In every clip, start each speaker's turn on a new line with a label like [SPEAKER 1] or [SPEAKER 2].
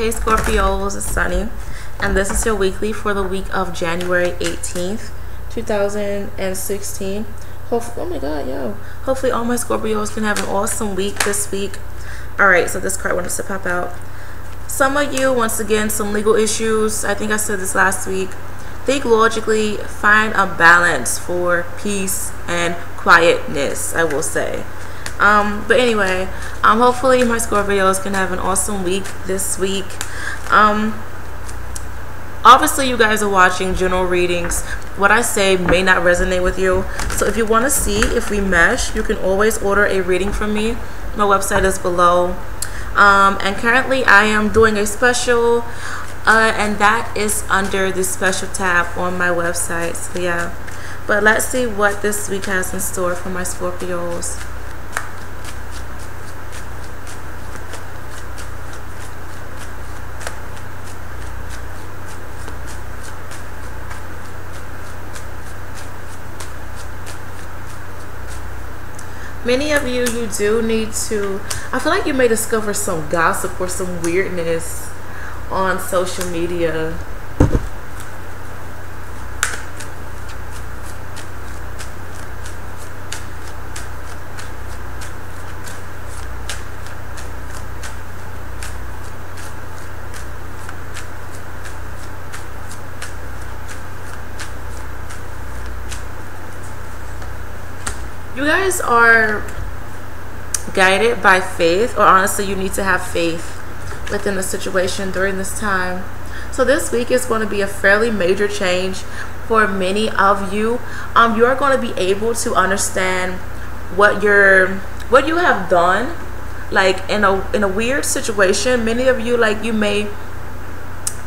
[SPEAKER 1] Hey Scorpios, it's Sunny, and this is your weekly for the week of January 18th, 2016. Hopefully, oh my god, yo. Hopefully all my Scorpios can have an awesome week this week. Alright, so this card wants to pop out. Some of you, once again, some legal issues. I think I said this last week. Think logically, find a balance for peace and quietness, I will say. Um, but anyway, um, hopefully my Scorpios can have an awesome week this week. Um, obviously you guys are watching general readings. What I say may not resonate with you. So if you want to see if we mesh, you can always order a reading from me. My website is below. Um, and currently I am doing a special uh, and that is under the special tab on my website. So yeah. But let's see what this week has in store for my Scorpios. Many of you you do need to i feel like you may discover some gossip or some weirdness on social media you guys are guided by faith or honestly you need to have faith within the situation during this time. So this week is going to be a fairly major change for many of you. Um you are going to be able to understand what you're what you have done like in a in a weird situation. Many of you like you may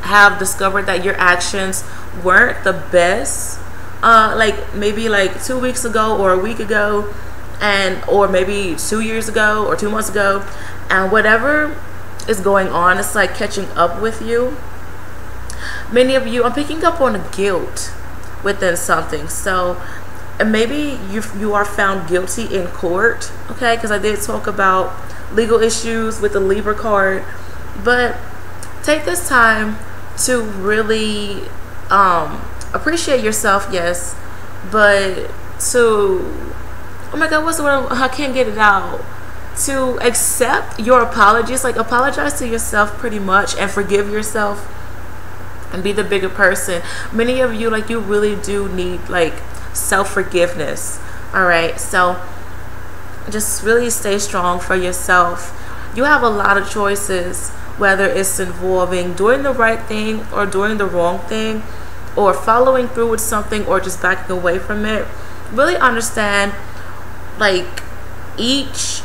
[SPEAKER 1] have discovered that your actions weren't the best uh, like maybe like two weeks ago or a week ago and or maybe two years ago or two months ago and whatever is going on it's like catching up with you. Many of you i'm picking up on a guilt within something. So and maybe you you are found guilty in court okay? Because i did talk about legal issues with the libra card. But take this time to really um appreciate yourself, yes, but to oh my god, what's the word? I can't get it out. To accept your apologies, like apologize to yourself pretty much and forgive yourself and be the bigger person. Many of you, like, you really do need like self forgiveness. All right, so just really stay strong for yourself. You have a lot of choices, whether it's involving doing the right thing or doing the wrong thing or following through with something or just backing away from it really understand like each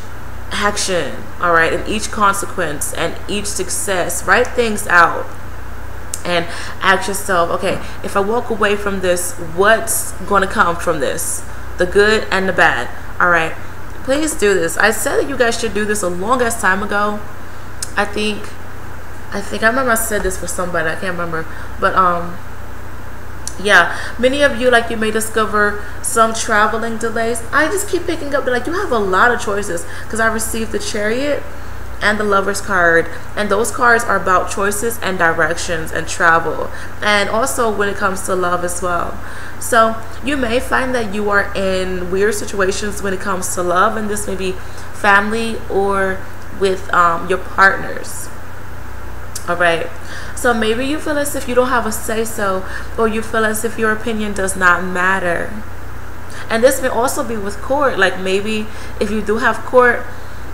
[SPEAKER 1] action all right and each consequence and each success. Write things out and ask yourself okay if i walk away from this what's going to come from this? The good and the bad all right? Please do this. I said that you guys should do this a long ass time ago. I think i think i remember i said this for somebody i can't remember. But um yeah many of you like you may discover some traveling delays. I just keep picking up like you have a lot of choices because i received the chariot and the lovers card and those cards are about choices and directions and travel and also when it comes to love as well. So you may find that you are in weird situations when it comes to love and this may be family or with um, your partners. All right so maybe you feel as if you don't have a say so, or you feel as if your opinion does not matter. And this may also be with court. Like maybe if you do have court,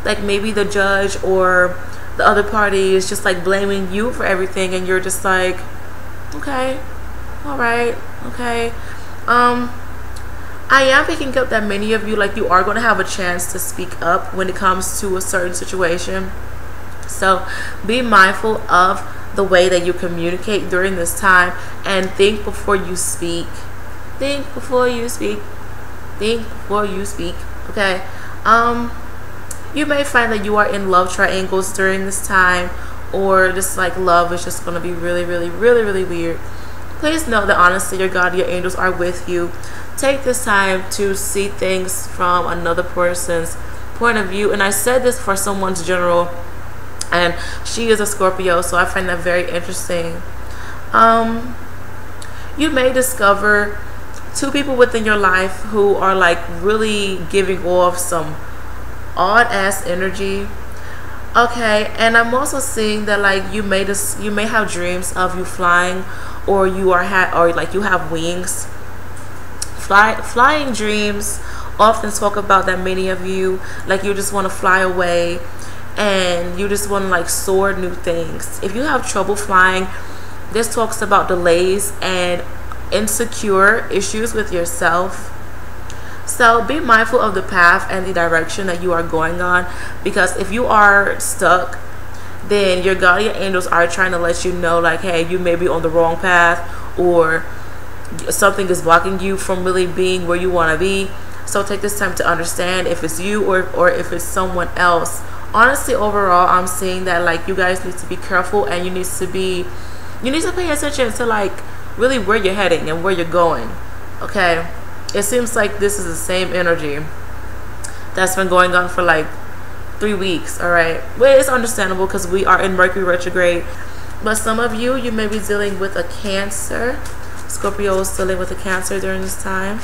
[SPEAKER 1] like maybe the judge or the other party is just like blaming you for everything, and you're just like, okay, all right, okay. Um, I am picking up that many of you, like you are going to have a chance to speak up when it comes to a certain situation. So be mindful of the way that you communicate during this time and think before you speak. Think before you speak. Think before you speak. Okay. Um you may find that you are in love triangles during this time or just like love is just going to be really really really really weird. Please know that honestly your God, your angels are with you. Take this time to see things from another person's point of view and I said this for someone's general and she is a Scorpio, so I find that very interesting. Um, you may discover two people within your life who are like really giving off some odd ass energy. Okay, and I'm also seeing that like you may just you may have dreams of you flying, or you are ha- or like you have wings. Fly flying dreams often talk about that many of you like you just want to fly away and you just want to like soar new things. If you have trouble flying, this talks about delays and insecure issues with yourself. So be mindful of the path and the direction that you are going on because if you are stuck, then your guardian angels are trying to let you know like, hey, you may be on the wrong path or something is blocking you from really being where you want to be. So take this time to understand if it's you or, or if it's someone else honestly overall i'm saying that like you guys need to be careful and you need to be you need to pay attention to like really where you're heading and where you're going okay? It seems like this is the same energy that's been going on for like three weeks all right? Well it's understandable because we are in mercury retrograde but some of you you may be dealing with a cancer. Scorpio is dealing with a cancer during this time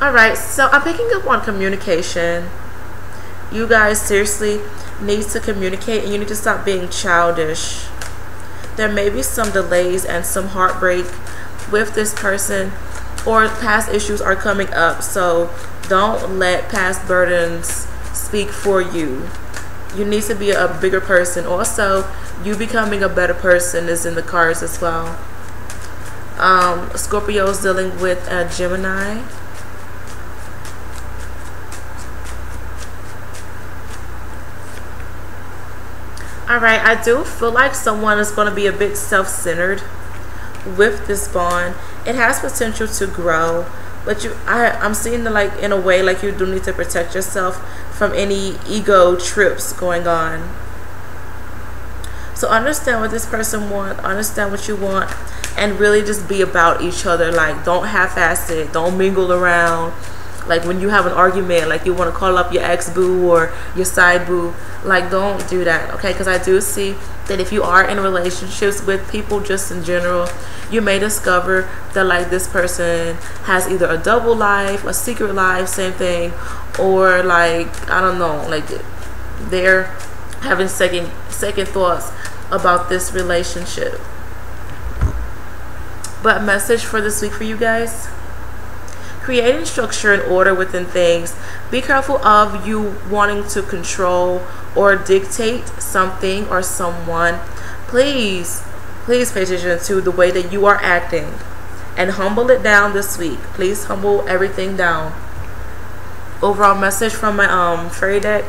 [SPEAKER 1] all right so i'm picking up on communication. You guys seriously need to communicate and you need to stop being childish. There may be some delays and some heartbreak with this person or past issues are coming up so don't let past burdens speak for you. You need to be a bigger person. Also you becoming a better person is in the cards as well. Um, Scorpio is dealing with a Gemini all right i do feel like someone is going to be a bit self-centered with this bond. It has potential to grow but you i i'm seeing the like in a way like you do need to protect yourself from any ego trips going on. So understand what this person wants, understand what you want and really just be about each other. Like don't half-ass it don't mingle around like when you have an argument like you want to call up your ex boo or your side boo like don't do that okay? Because i do see that if you are in relationships with people just in general you may discover that like this person has either a double life a secret life same thing or like i don't know like they're having second second thoughts about this relationship. But message for this week for you guys creating structure and order within things. Be careful of you wanting to control or dictate something or someone. Please, please pay attention to the way that you are acting and humble it down this week. Please humble everything down. Overall message from my um fairy deck.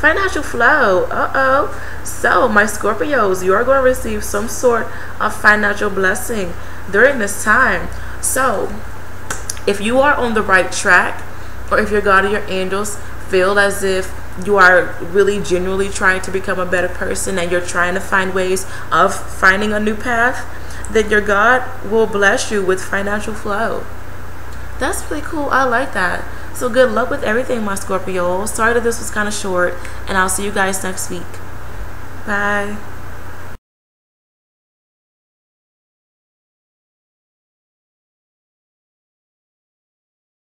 [SPEAKER 1] Financial flow. Uh-oh. So, my Scorpios, you are going to receive some sort of financial blessing during this time. So, if you are on the right track or if your God or your angels feel as if you are really genuinely trying to become a better person and you're trying to find ways of finding a new path, then your God will bless you with financial flow. That's really cool. I like that. So good luck with everything, my Scorpio. Sorry that this was kind of short, and I'll see you guys next week. Bye.